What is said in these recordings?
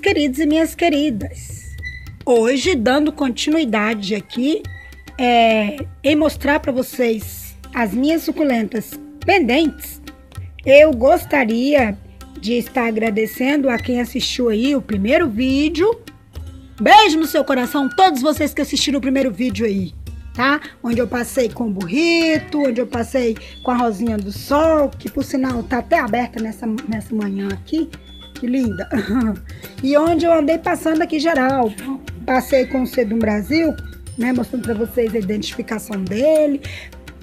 queridos e minhas queridas. Hoje, dando continuidade aqui, é, em mostrar para vocês as minhas suculentas pendentes, eu gostaria de estar agradecendo a quem assistiu aí o primeiro vídeo. Beijo no seu coração, todos vocês que assistiram o primeiro vídeo aí, tá? Onde eu passei com o burrito, onde eu passei com a rosinha do sol, que por sinal tá até aberta nessa, nessa manhã aqui. Que linda! e onde eu andei passando aqui geral. Passei com o Cedum Brasil, né? Mostrando para vocês a identificação dele.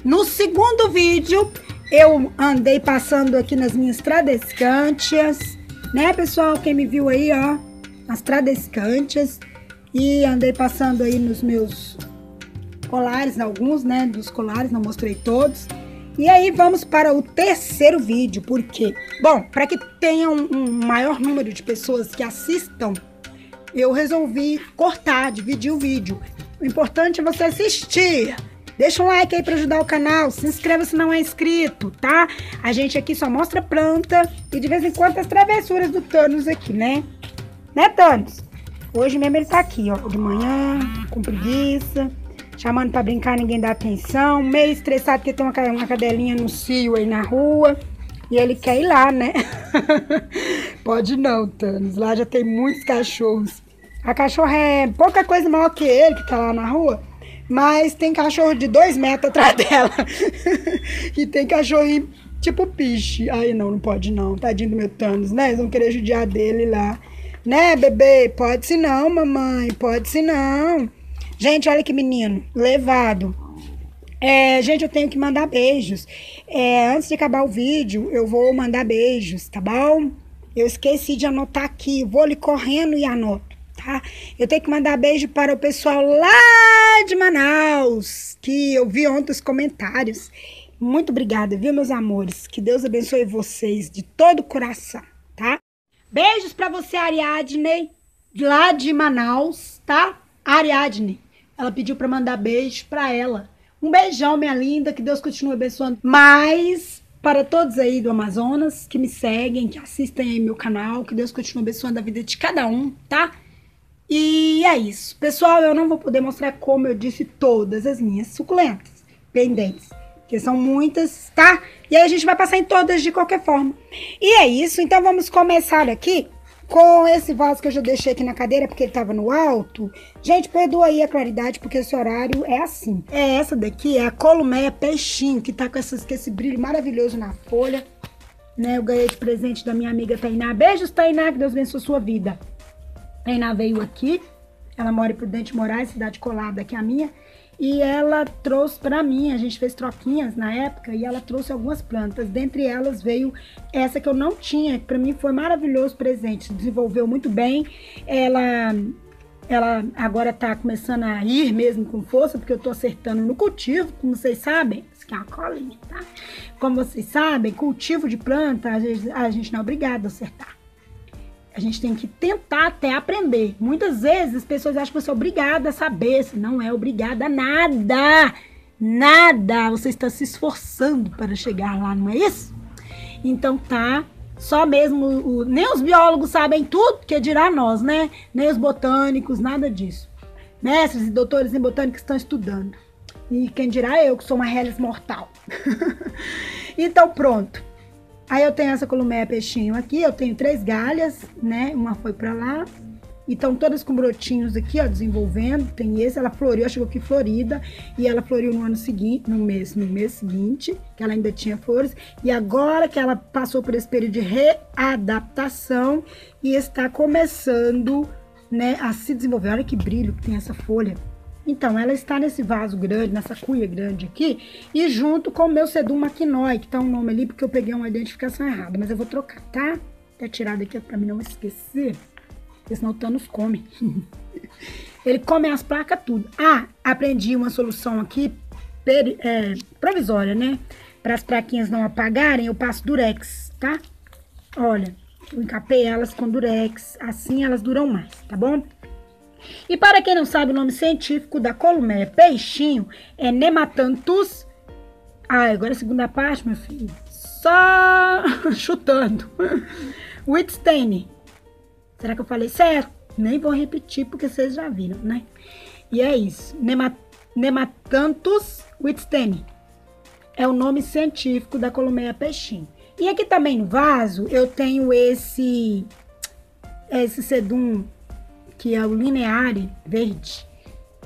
No segundo vídeo, eu andei passando aqui nas minhas tradescantias, né, pessoal? Quem me viu aí, ó, as tradescantias. E andei passando aí nos meus colares, alguns, né, dos colares, não mostrei todos. E aí vamos para o terceiro vídeo, porque, bom, para que tenha um, maior número de pessoas que assistam, eu resolvi cortar, dividir o vídeo. O importante é você assistir. Deixa um like aí para ajudar o canal, se inscreva se não é inscrito, tá? A gente aqui só mostra planta e de vez em quando as travessuras do Thanos aqui, né? Né, Thanos? Hoje mesmo ele tá aqui, ó, de manhã, com preguiça chamando para brincar, ninguém dá atenção, meio estressado porque tem uma, cadelinha no cio aí na rua. E ele quer ir lá, né? Pode não, Thanos. Lá já tem muitos cachorros. A cachorra é pouca coisa maior que ele, que tá lá na rua. Mas tem cachorro de dois metros atrás dela. e tem cachorrinho tipo piche. Aí não, não pode não. Tadinho do meu Thanos, né? Eles vão querer judiar dele lá. Né, bebê? Pode se não, mamãe. Pode se não. Gente, olha que menino, levado. É, gente, eu tenho que mandar beijos. É, antes de acabar o vídeo, eu vou mandar beijos, tá bom? Eu esqueci de anotar aqui. Vou ali correndo e anoto, tá? Eu tenho que mandar beijo para o pessoal lá de Manaus, que eu vi ontem os comentários. Muito obrigada, viu, meus amores? Que Deus abençoe vocês de todo o coração, tá? Beijos para você, Ariadne, lá de Manaus, tá? Ariadne. Ela pediu para mandar beijo para ela. Um beijão, minha linda, que Deus continue abençoando. Mas para todos aí do Amazonas que me seguem, que assistem aí meu canal, que Deus continue abençoando a vida de cada um, tá? E é isso. Pessoal, eu não vou poder mostrar, como eu disse, todas as minhas suculentas pendentes, que são muitas, tá? E aí a gente vai passar em todas de qualquer forma. E é isso, então vamos começar aqui com esse vaso que eu já deixei aqui na cadeira porque ele tava no alto. Gente, perdoa aí a claridade porque esse horário é assim. É essa daqui, é a Columeia Peixinho, que tá com, essas, com esse brilho maravilhoso na folha. Né, eu ganhei de presente da minha amiga Tainá. Beijos, Tainá, que Deus abençoe sua vida. Tainá veio aqui, ela mora em Prudente Moraes, cidade colada aqui a minha. E ela trouxe para mim, a gente fez troquinhas na época, e ela trouxe algumas plantas. Dentre elas veio essa que eu não tinha, que para mim foi maravilhoso presente. Desenvolveu muito bem. Ela ela agora tá começando a ir mesmo com força, porque eu tô acertando no cultivo, como vocês sabem. Isso aqui é uma colinha, tá? Como vocês sabem, cultivo de planta, a gente, a gente não é obrigado a acertar. A gente tem que tentar até aprender. Muitas vezes as pessoas acham que você é obrigada a saber. Você não é obrigada a nada. Nada. Você está se esforçando para chegar lá, não é isso? Então tá. Só mesmo. O, nem os biólogos sabem tudo, que dirá nós, né? Nem os botânicos, nada disso. Mestres e doutores em botânica estão estudando. E quem dirá eu, que sou uma reles mortal. então pronto. Aí eu tenho essa columéia peixinho aqui, eu tenho três galhas, né? Uma foi para lá. E estão todas com brotinhos aqui, ó, desenvolvendo. Tem esse, ela floriu, chegou aqui florida. E ela floriu no ano seguinte, no mês, no mês seguinte, que ela ainda tinha flores. E agora que ela passou por esse período de readaptação e está começando, né, a se desenvolver. Olha que brilho que tem essa folha. Então, ela está nesse vaso grande, nessa cuia grande aqui, e junto com o meu Sedum Maquinói, que tá um nome ali porque eu peguei uma identificação errada, mas eu vou trocar, tá? Até tirar daqui para mim não esquecer, porque senão o Thanos come. Ele come as placas tudo. Ah, aprendi uma solução aqui é, provisória, né? Para as plaquinhas não apagarem, eu passo durex, tá? Olha, eu encapei elas com durex, assim elas duram mais, tá bom? E para quem não sabe o nome científico da colmeia peixinho é Nematanthus. Ah, agora a segunda parte, meu filho. Só chutando. Whitstein. Será que eu falei certo? Nem vou repetir porque vocês já viram, né? E é isso. Nema, Nematanthus whitsteni é o nome científico da Columea peixinho. E aqui também no vaso eu tenho esse esse sedum que é o lineare verde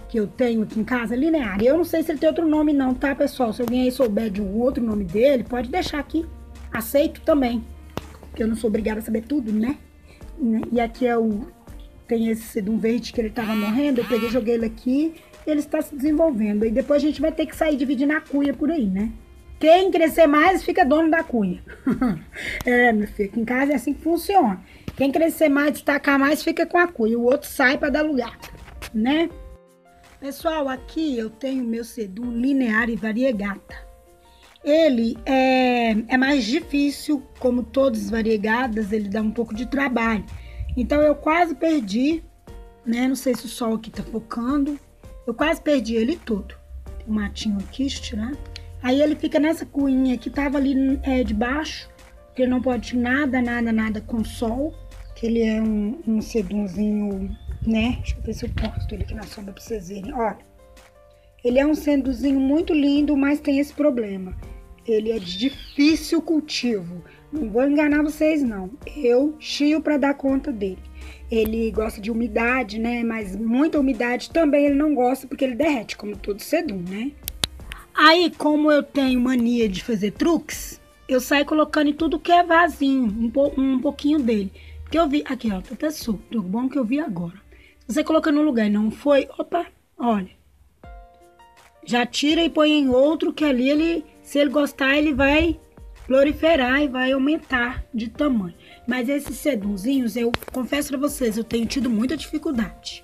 que eu tenho aqui em casa, lineare. Eu não sei se ele tem outro nome não, tá, pessoal? Se alguém aí souber de um outro nome dele, pode deixar aqui. Aceito também. Porque eu não sou obrigada a saber tudo, né? né? E aqui é o tem esse sedum verde que ele tava morrendo, eu peguei joguei ele aqui, ele está se desenvolvendo. E depois a gente vai ter que sair dividindo a cuia por aí, né? Quem crescer mais fica dono da cuia. é, meu filho, em casa é assim que funciona. Quem crescer mais, destacar mais, fica com a cuia. O outro sai para dar lugar, né? Pessoal, aqui eu tenho meu sedum linear e variegata. Ele é, é mais difícil, como todos variegadas, ele dá um pouco de trabalho. Então eu quase perdi, né? Não sei se o sol aqui tá focando. Eu quase perdi ele todo. Tem um matinho aqui, tirar. Aí ele fica nessa cuinha que tava ali é, debaixo, que ele não pode nada, nada, nada com sol. Que ele é um, um sedunzinho, né? Deixa eu ver se eu posto ele aqui na sombra pra vocês verem. Olha, ele é um sedunzinho muito lindo, mas tem esse problema. Ele é de difícil cultivo. Não vou enganar vocês, não. Eu chio para dar conta dele. Ele gosta de umidade, né? Mas muita umidade também ele não gosta porque ele derrete, como todo sedum, né? Aí, como eu tenho mania de fazer truques, eu saio colocando em tudo que é vasinho, um, po um pouquinho dele. Que eu vi, aqui ó, tá até solto, bom que eu vi agora. Você coloca no lugar e não foi, opa, olha. Já tira e põe em outro que ali ele, se ele gostar, ele vai proliferar e vai aumentar de tamanho. Mas esses sedunzinhos, eu confesso para vocês, eu tenho tido muita dificuldade.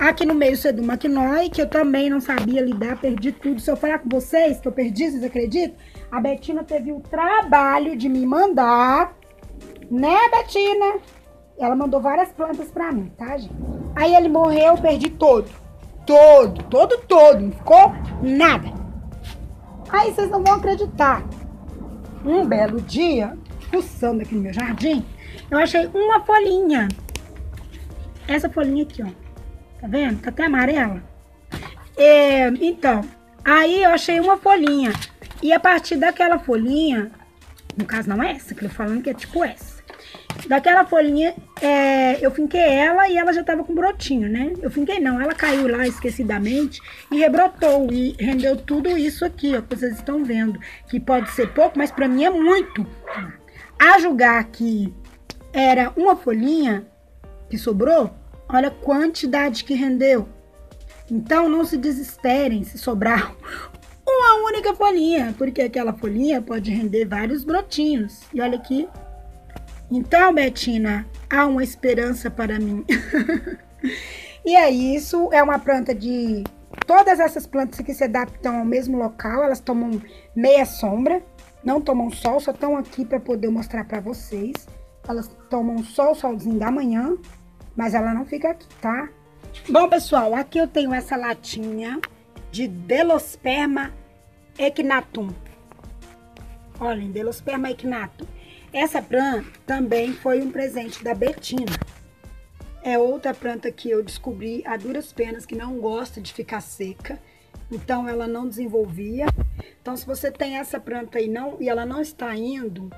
Aqui no meio sedum maquinói, que eu também não sabia lidar, perdi tudo. Se eu falar com vocês que eu perdi, vocês acreditam? A Betina teve o trabalho de me mandar, né, Betina? Ela mandou várias plantas para mim, tá, gente? Aí ele morreu, eu perdi todo. Todo, todo, todo. Não ficou nada. Aí vocês não vão acreditar um belo dia, fuçando aqui no meu jardim, eu achei uma folhinha. Essa folhinha aqui, ó. Tá vendo? Tá até amarela. É, então, aí eu achei uma folhinha. E a partir daquela folhinha, no caso não é essa, que eu tô falando que é tipo essa. Daquela folhinha, é, eu finquei ela e ela já tava com brotinho, né? Eu finquei não, ela caiu lá esquecidamente e rebrotou e rendeu tudo isso aqui, ó, que vocês estão vendo. Que pode ser pouco, mas para mim é muito. A julgar que era uma folhinha que sobrou, olha a quantidade que rendeu. Então não se desesperem se sobrar uma única folhinha, porque aquela folhinha pode render vários brotinhos. E olha aqui, então, Betina, há uma esperança para mim. e é isso, é uma planta de. Todas essas plantas que se adaptam ao mesmo local, elas tomam meia sombra, não tomam sol, só estão aqui para poder mostrar para vocês. Elas tomam sol, solzinho da manhã, mas ela não fica aqui, tá? Bom, pessoal, aqui eu tenho essa latinha de Delosperma equinatum. Olhem, Delosperma equinatum. Essa planta também foi um presente da Betina. É outra planta que eu descobri a duras penas que não gosta de ficar seca. Então ela não desenvolvia. Então se você tem essa planta aí não, e ela não está indo,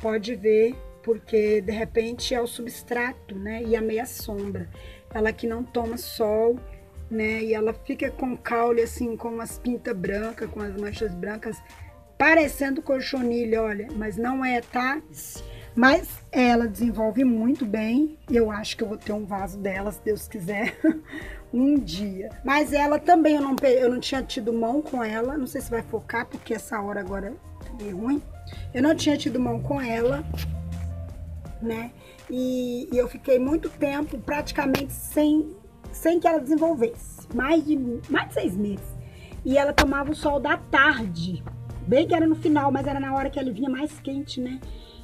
pode ver porque de repente é o substrato, né? E a meia sombra. Ela que não toma sol, né? E ela fica com caule assim, com as pintas brancas, com as manchas brancas parecendo colchonilha, olha, mas não é, tá? Mas ela desenvolve muito bem. Eu acho que eu vou ter um vaso dela, se Deus quiser, um dia. Mas ela também, eu não, eu não tinha tido mão com ela. Não sei se vai focar, porque essa hora agora tá ruim. Eu não tinha tido mão com ela, né? E, e eu fiquei muito tempo praticamente sem, sem que ela desenvolvesse. Mais de, mais de seis meses. E ela tomava o sol da tarde Bem que era no final, mas era na hora que ele vinha mais quente, né?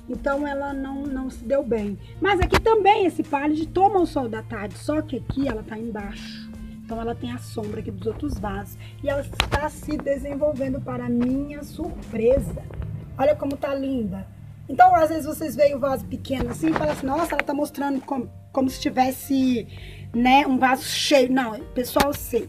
Então ela não, não se deu bem. Mas aqui também esse pálide toma o sol da tarde, só que aqui ela tá embaixo. Então ela tem a sombra aqui dos outros vasos. E ela está se desenvolvendo para minha surpresa. Olha como tá linda. Então, às vezes vocês veem o vaso pequeno assim e falam assim, nossa, ela tá mostrando como, como se tivesse, né, um vaso cheio. Não, pessoal, eu sei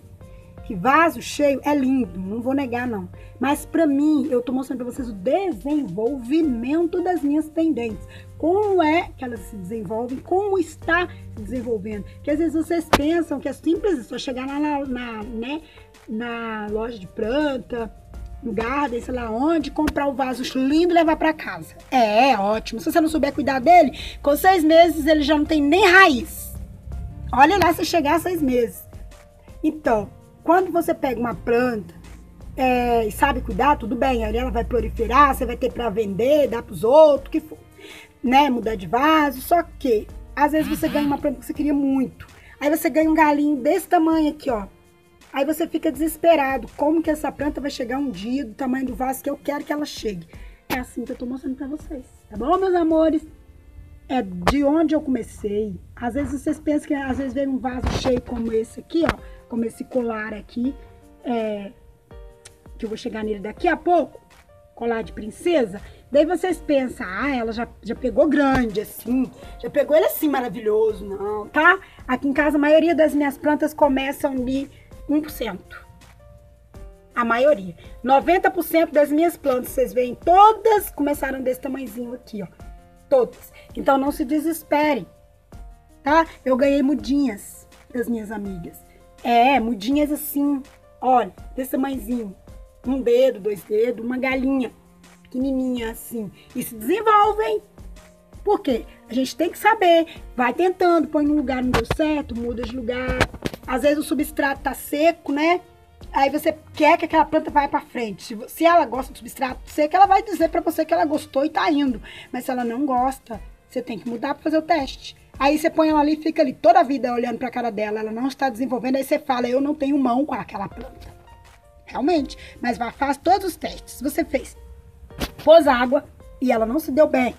que vaso cheio é lindo, não vou negar não. Mas para mim, eu tô mostrando para vocês o desenvolvimento das minhas pendentes. Como é que elas se desenvolvem, como está se desenvolvendo. Que às vezes vocês pensam que é simples, só chegar na, na, né, na loja de planta, no garden, sei lá onde, comprar o vaso lindo e levar para casa. É, é ótimo. Se você não souber cuidar dele, com seis meses ele já não tem nem raiz. Olha lá se chegar a seis meses. Então, quando você pega uma planta é, e sabe cuidar, tudo bem, aí ela vai proliferar, você vai ter para vender, dar para os outros, que for, né? Mudar de vaso. Só que às vezes você ganha uma planta que você queria muito. Aí você ganha um galinho desse tamanho aqui, ó. Aí você fica desesperado. Como que essa planta vai chegar um dia do tamanho do vaso que eu quero que ela chegue? É assim que eu tô mostrando para vocês. Tá bom, meus amores? É de onde eu comecei. Às vezes vocês pensam que às vezes vem um vaso cheio como esse aqui, ó como esse colar aqui, é, que eu vou chegar nele daqui a pouco, colar de princesa. Daí vocês pensam, ah, ela já, já pegou grande, assim, já pegou ele assim maravilhoso, não, tá? Aqui em casa a maioria das minhas plantas começam de 1%. A maioria. 90% das minhas plantas, vocês veem, todas começaram desse tamanhozinho aqui, ó. Todas. Então não se desesperem, tá? Eu ganhei mudinhas das minhas amigas. É, mudinhas assim, olha, desse tamanhozinho. Um dedo, dois dedos, uma galinha pequenininha assim. E se desenvolvem. Por quê? A gente tem que saber. Vai tentando, põe no lugar, não deu certo, muda de lugar. Às vezes o substrato tá seco, né? Aí você quer que aquela planta vá para frente. Se ela gosta do substrato seco, ela vai dizer para você que ela gostou e tá indo. Mas se ela não gosta, você tem que mudar para fazer o teste. Aí você põe ela ali e fica ali toda a vida olhando para a cara dela, ela não está desenvolvendo, aí você fala, eu não tenho mão com aquela planta. Realmente, mas vai, faz todos os testes. Você fez, pôs água e ela não se deu bem.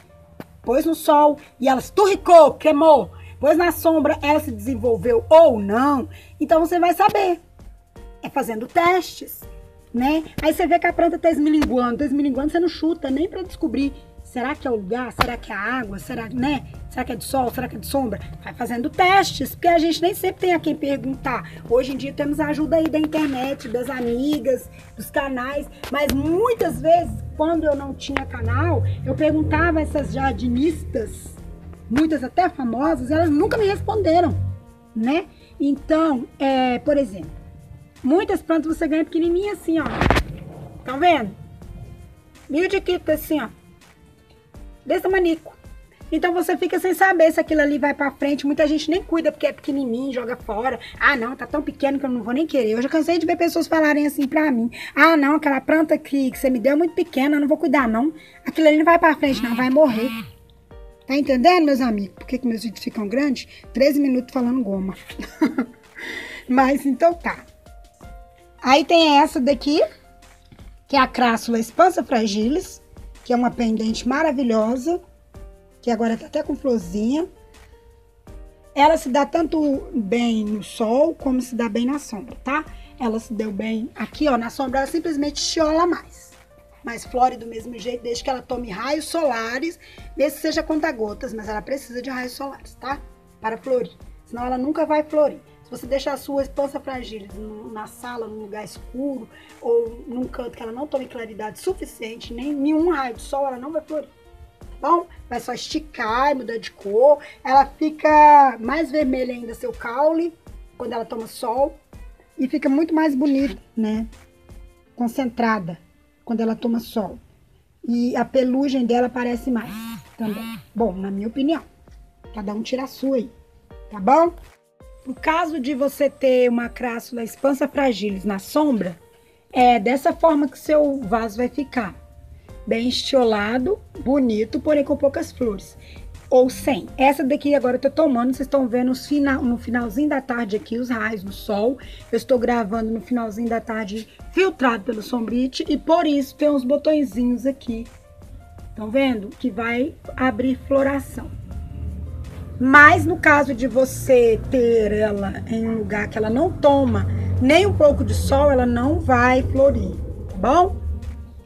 Pôs no sol e ela esturricou, queimou. Pôs na sombra, ela se desenvolveu ou não. Então você vai saber. É fazendo testes, né? Aí você vê que a planta está esmilinguando. Está esmilinguando, você não chuta nem para descobrir Será que é o lugar? Será que é a água? Será, né? Será que é de sol? Será que é de sombra? Vai fazendo testes, porque a gente nem sempre tem a quem perguntar. Hoje em dia temos a ajuda aí da internet, das amigas, dos canais, mas muitas vezes, quando eu não tinha canal, eu perguntava a essas jardinistas, muitas até famosas, elas nunca me responderam, né? Então, é, por exemplo, muitas plantas você ganha pequenininha assim, ó. Tá vendo? Mil de quita assim, ó desse manico. Então você fica sem saber se aquilo ali vai para frente. Muita gente nem cuida porque é pequenininho, joga fora. Ah, não, tá tão pequeno que eu não vou nem querer. Eu já cansei de ver pessoas falarem assim pra mim. Ah, não, aquela planta que, que você me deu é muito pequena, eu não vou cuidar não. Aquilo ali não vai para frente, não, vai morrer. Tá entendendo, meus amigos? Por que, que meus vídeos ficam grandes? 13 minutos falando goma. Mas então tá. Aí tem essa daqui, que é a crássula expansa fragilis que é uma pendente maravilhosa, que agora tá até com florzinha. Ela se dá tanto bem no sol, como se dá bem na sombra, tá? Ela se deu bem aqui, ó, na sombra ela simplesmente chiola mais. Mas flore do mesmo jeito, desde que ela tome raios solares, mesmo que seja conta-gotas, mas ela precisa de raios solares, tá? Para florir. Senão ela nunca vai florir você deixar a sua espança frágil na sala, num lugar escuro, ou num canto que ela não tome claridade suficiente, nem nenhum raio de sol, ela não vai florir. Tá bom? Vai só esticar e mudar de cor. Ela fica mais vermelha ainda, seu caule, quando ela toma sol. E fica muito mais bonita, né? Concentrada, quando ela toma sol. E a pelugem dela aparece mais também. Bom, na minha opinião. Cada um tira a sua aí. Tá bom? No caso de você ter uma crássula expansa fragilis na sombra, é dessa forma que seu vaso vai ficar. Bem estiolado, bonito, porém com poucas flores. Ou sem. Essa daqui agora eu tô tomando, vocês estão vendo final, no finalzinho da tarde aqui, os raios do sol. Eu estou gravando no finalzinho da tarde, filtrado pelo sombrite, e por isso tem uns botõezinhos aqui. Estão vendo? Que vai abrir floração. Mas no caso de você ter ela em um lugar que ela não toma nem um pouco de sol, ela não vai florir, tá bom?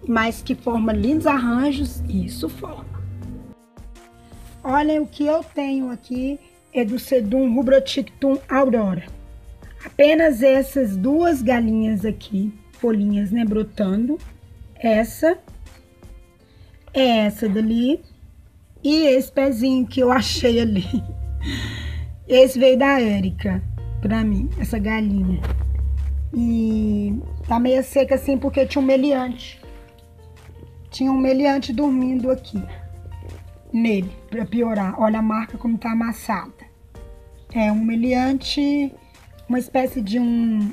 Mas que forma lindos arranjos, isso forma. Olhem o que eu tenho aqui é do Sedum Rubrotictum Aurora. Apenas essas duas galinhas aqui, folhinhas, né, brotando. Essa, essa dali e esse pezinho que eu achei ali. Esse veio da Érica pra mim, essa galinha. E tá meio seca assim porque tinha um meliante. Tinha um meliante dormindo aqui nele, para piorar. Olha a marca como tá amassada. É um meliante, uma espécie de um,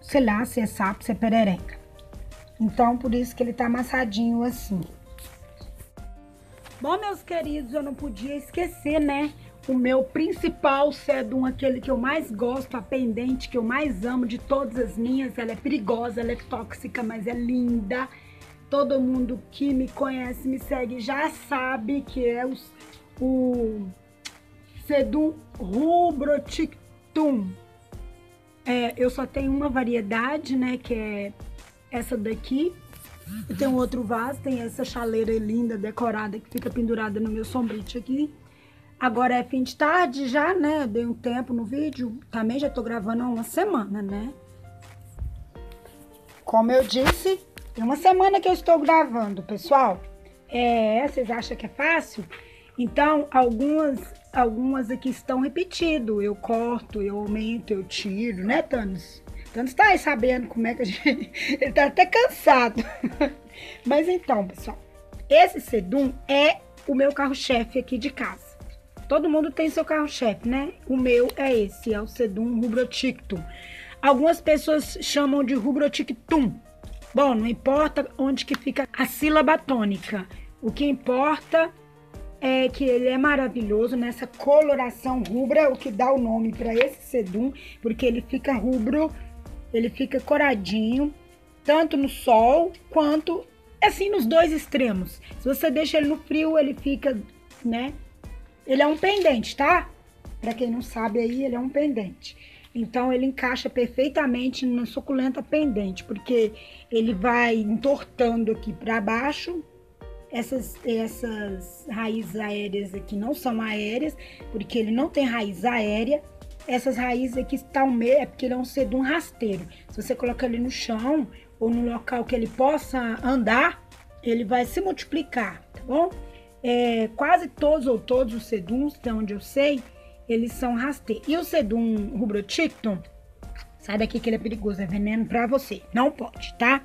sei lá, se é sapo, se é perereca. Então, por isso que ele tá amassadinho assim. Bom, meus queridos, eu não podia esquecer, né? O meu principal sedum, aquele que eu mais gosto, a pendente que eu mais amo de todas as minhas. Ela é perigosa, ela é tóxica, mas é linda. Todo mundo que me conhece, me segue, já sabe que é o, o sedum rubrotictum. É, eu só tenho uma variedade, né, que é essa daqui. Eu tenho outro vaso, tem essa chaleira linda, decorada, que fica pendurada no meu sombrite aqui. Agora é fim de tarde já, né? Dei um tempo no vídeo. Também já tô gravando há uma semana, né? Como eu disse, tem uma semana que eu estou gravando, pessoal. É, vocês acham que é fácil? Então, algumas, algumas aqui estão repetidas. Eu corto, eu aumento, eu tiro, né, Thanos? Thanos tá aí sabendo como é que a gente... Ele tá até cansado. Mas então, pessoal, esse Sedum é o meu carro-chefe aqui de casa. Todo mundo tem seu carro-chefe, né? O meu é esse, é o Sedum Rubrotictum. Algumas pessoas chamam de Rubrotictum. Bom, não importa onde que fica a sílaba tônica. O que importa é que ele é maravilhoso nessa coloração rubra, o que dá o nome para esse sedum, porque ele fica rubro, ele fica coradinho, tanto no sol quanto assim nos dois extremos. Se você deixa ele no frio, ele fica, né, ele é um pendente, tá? Para quem não sabe aí, ele é um pendente. Então ele encaixa perfeitamente na suculenta pendente, porque ele vai entortando aqui para baixo. Essas, essas raízes aéreas aqui não são aéreas, porque ele não tem raiz aérea. Essas raízes aqui estão meio, é porque ele é um sedum rasteiro. Se você colocar ele no chão ou no local que ele possa andar, ele vai se multiplicar, tá bom? é, quase todos ou todos os seduns, de onde eu sei, eles são rasteiros. E o sedum rubroticton, sai daqui que ele é perigoso, é veneno para você. Não pode, tá?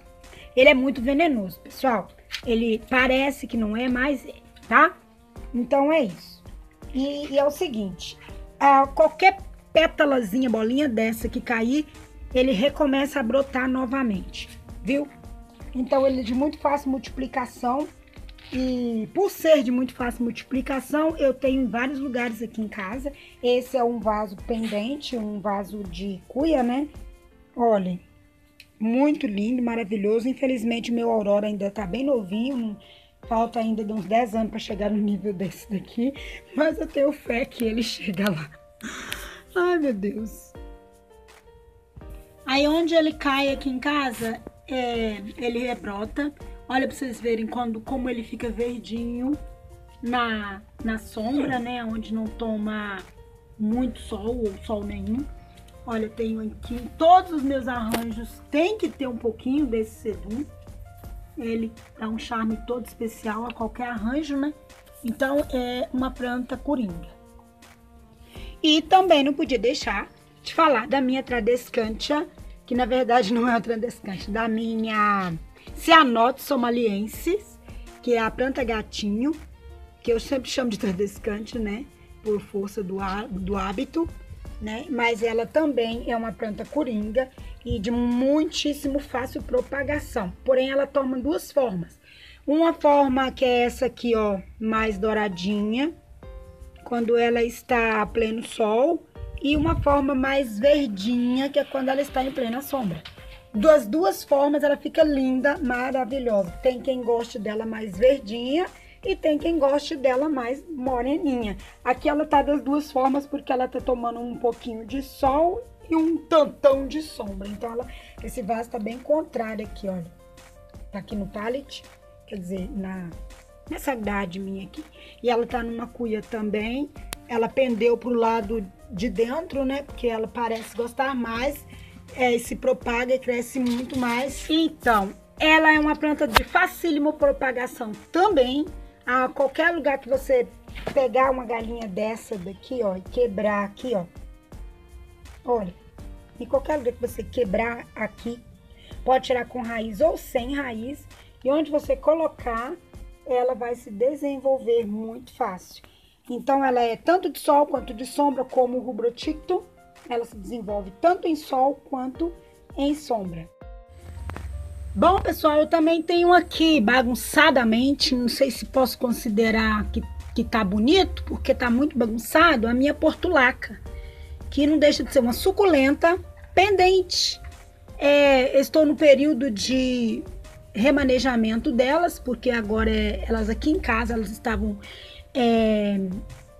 Ele é muito venenoso, pessoal. Ele parece que não é, mas é, tá? Então é isso. E, e é o seguinte, a, qualquer pétalazinha, bolinha dessa que cair, ele recomeça a brotar novamente, viu? Então ele é de muito fácil multiplicação e por ser de muito fácil multiplicação, eu tenho em vários lugares aqui em casa. Esse é um vaso pendente, um vaso de cuia, né? Olhem, muito lindo, maravilhoso. Infelizmente, meu Aurora ainda tá bem novinho, falta ainda de uns 10 anos para chegar no nível desse daqui, mas eu tenho fé que ele chega lá. Ai, meu Deus. Aí onde ele cai aqui em casa, é, ele rebrota. Olha para vocês verem quando, como ele fica verdinho na, na sombra, né? Onde não toma muito sol ou sol nenhum. Olha, tenho aqui todos os meus arranjos tem que ter um pouquinho desse sedum. Ele dá um charme todo especial a qualquer arranjo, né? Então é uma planta coringa. E também não podia deixar de falar da minha tradescantia, que na verdade não é a tradescantia, da minha Cianote somaliensis, que é a planta gatinho, que eu sempre chamo de tardescante, né? Por força do, do hábito, né? Mas ela também é uma planta coringa e de muitíssimo fácil propagação. Porém, ela toma duas formas. Uma forma que é essa aqui, ó, mais douradinha, quando ela está a pleno sol, e uma forma mais verdinha, que é quando ela está em plena sombra. Das duas formas, ela fica linda, maravilhosa. Tem quem goste dela mais verdinha e tem quem goste dela mais moreninha. Aqui ela tá das duas formas porque ela tá tomando um pouquinho de sol e um tantão de sombra. Então, ela, esse vaso tá bem contrário aqui, olha. Tá aqui no pallet, quer dizer, na, nessa grade minha aqui. E ela tá numa cuia também. Ela pendeu pro lado de dentro, né? Porque ela parece gostar mais. É, e se propaga e cresce muito mais. Então, ela é uma planta de facílima propagação também. A qualquer lugar que você pegar uma galinha dessa daqui, ó, e quebrar aqui, ó. Olha, em qualquer lugar que você quebrar aqui, pode tirar com raiz ou sem raiz. E onde você colocar, ela vai se desenvolver muito fácil. Então, ela é tanto de sol quanto de sombra, como o rubroticto. Ela se desenvolve tanto em sol quanto em sombra. Bom, pessoal, eu também tenho aqui, bagunçadamente, não sei se posso considerar que, que tá bonito, porque tá muito bagunçado, a minha portulaca, que não deixa de ser uma suculenta pendente. É, estou no período de remanejamento delas, porque agora é, elas aqui em casa, elas estavam é,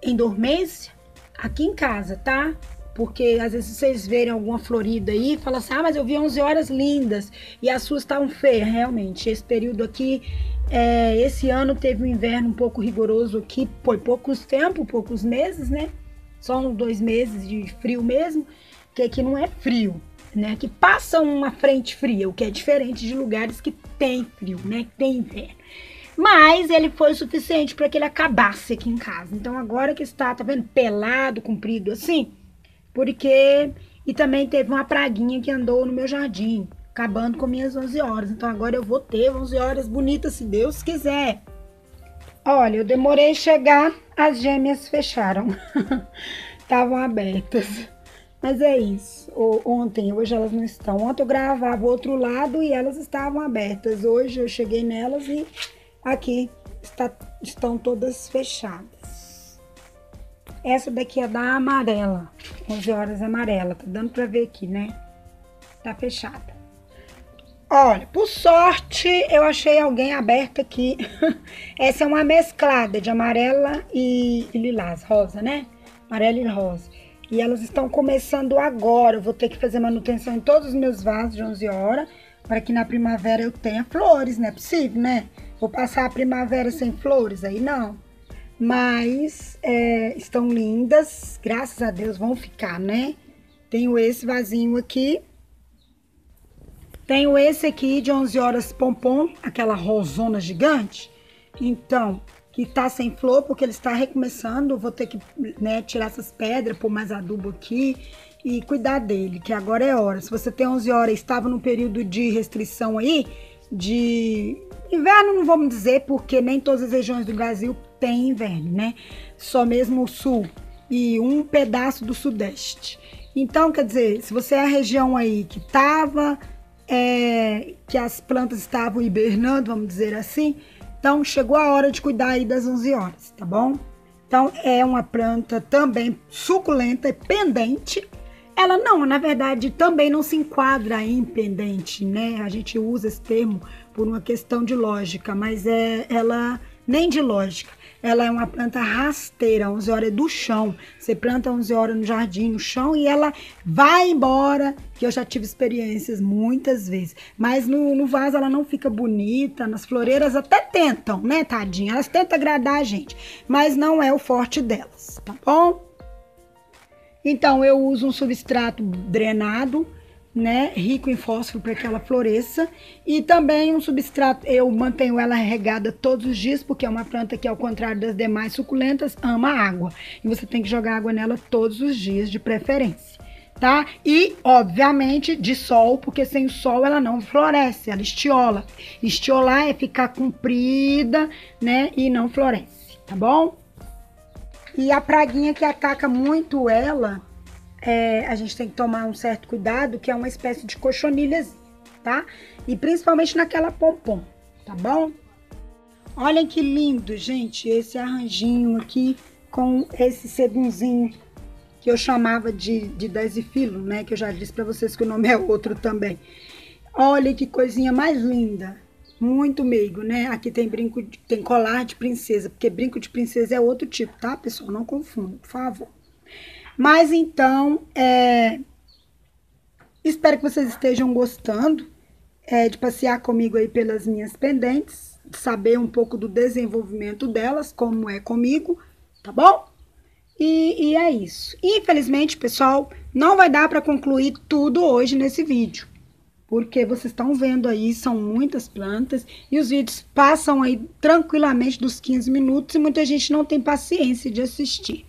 em dormência, aqui em casa, tá? Porque às vezes vocês verem alguma florida aí e falam assim, ah, mas eu vi 11 horas lindas e as suas estavam feias, realmente. Esse período aqui, é, esse ano teve um inverno um pouco rigoroso aqui, foi poucos tempo, poucos meses, né? Só uns dois meses de frio mesmo, que aqui não é frio, né? Que passa uma frente fria, o que é diferente de lugares que tem frio, né? Que tem inverno. Mas ele foi o suficiente para que ele acabasse aqui em casa. Então agora que está, tá vendo, pelado, comprido assim, porque e também teve uma praguinha que andou no meu jardim, acabando com minhas 11 horas. Então agora eu vou ter 11 horas bonitas se Deus quiser. Olha, eu demorei chegar, as gêmeas fecharam. Estavam abertas. Mas é isso. Ontem, hoje elas não estão. Ontem eu gravava o outro lado e elas estavam abertas. Hoje eu cheguei nelas e aqui está, estão todas fechadas. Essa daqui é da amarela. 11 horas amarela. Tá dando pra ver aqui, né? Tá fechada. Olha, por sorte, eu achei alguém aberto aqui. Essa é uma mesclada de amarela e, e lilás, rosa, né? Amarela e rosa. E elas estão começando agora. Eu vou ter que fazer manutenção em todos os meus vasos de 11 horas para que na primavera eu tenha flores, não é possível, né? Vou passar a primavera sem flores, aí não. Mas é, estão lindas, graças a Deus vão ficar, né? Tenho esse vasinho aqui. Tenho esse aqui de 11 horas pompom, aquela rosona gigante. Então, que tá sem flor, porque ele está recomeçando. Vou ter que né, tirar essas pedras, pôr mais adubo aqui e cuidar dele, que agora é hora. Se você tem 11 horas, estava no período de restrição aí, de inverno, não vamos dizer, porque nem todas as regiões do Brasil tem inverno, né? Só mesmo o sul e um pedaço do sudeste. Então, quer dizer, se você é a região aí que tava, é, que as plantas estavam hibernando, vamos dizer assim, então, chegou a hora de cuidar aí das 11 horas, tá bom? Então, é uma planta também suculenta e pendente. Ela não, na verdade, também não se enquadra em pendente, né? A gente usa esse termo por uma questão de lógica, mas é ela nem de lógica. Ela é uma planta rasteira, 11 horas é do chão. Você planta 11 horas no jardim, no chão, e ela vai embora, que eu já tive experiências muitas vezes. Mas no, no vaso ela não fica bonita, nas floreiras até tentam, né, tadinha? Elas tentam agradar a gente, mas não é o forte delas, tá bom? Então, eu uso um substrato drenado, né, rico em fósforo para que ela floresça e também um substrato, eu mantenho ela regada todos os dias porque é uma planta que ao contrário das demais suculentas ama água e você tem que jogar água nela todos os dias de preferência, tá? E obviamente de sol, porque sem o sol ela não floresce, ela estiola. Estiolar é ficar comprida, né, e não floresce, tá bom? E a praguinha que ataca muito ela é, a gente tem que tomar um certo cuidado, que é uma espécie de cochonilhas, tá? E principalmente naquela pompom, tá bom? Olhem que lindo, gente, esse arranjinho aqui com esse sebumzinho que eu chamava de, de desifilo, né? Que eu já disse para vocês que o nome é outro também. Olha que coisinha mais linda. Muito meigo, né? Aqui tem brinco, de, tem colar de princesa, porque brinco de princesa é outro tipo, tá, pessoal? Não confunda, por favor. Mas então, é, espero que vocês estejam gostando. é, de passear comigo aí pelas minhas pendentes, saber um pouco do desenvolvimento delas, como é comigo, tá bom? E, e é isso. Infelizmente, pessoal, não vai dar para concluir tudo hoje nesse vídeo. Porque vocês estão vendo aí, são muitas plantas e os vídeos passam aí tranquilamente dos 15 minutos e muita gente não tem paciência de assistir.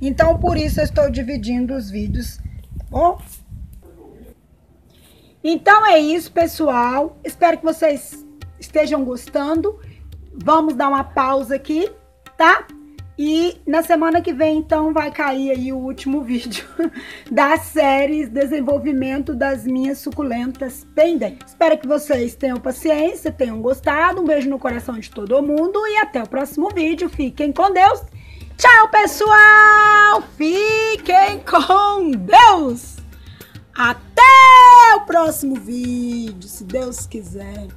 Então, por isso eu estou dividindo os vídeos, tá bom? Então é isso, pessoal. Espero que vocês estejam gostando. Vamos dar uma pausa aqui, tá? E na semana que vem, então, vai cair aí o último vídeo da série Desenvolvimento das Minhas Suculentas Pendentes. Espero que vocês tenham paciência, tenham gostado. Um beijo no coração de todo mundo e até o próximo vídeo. Fiquem com Deus. Tchau, pessoal! Fiquem com Deus! Até o próximo vídeo, se Deus quiser.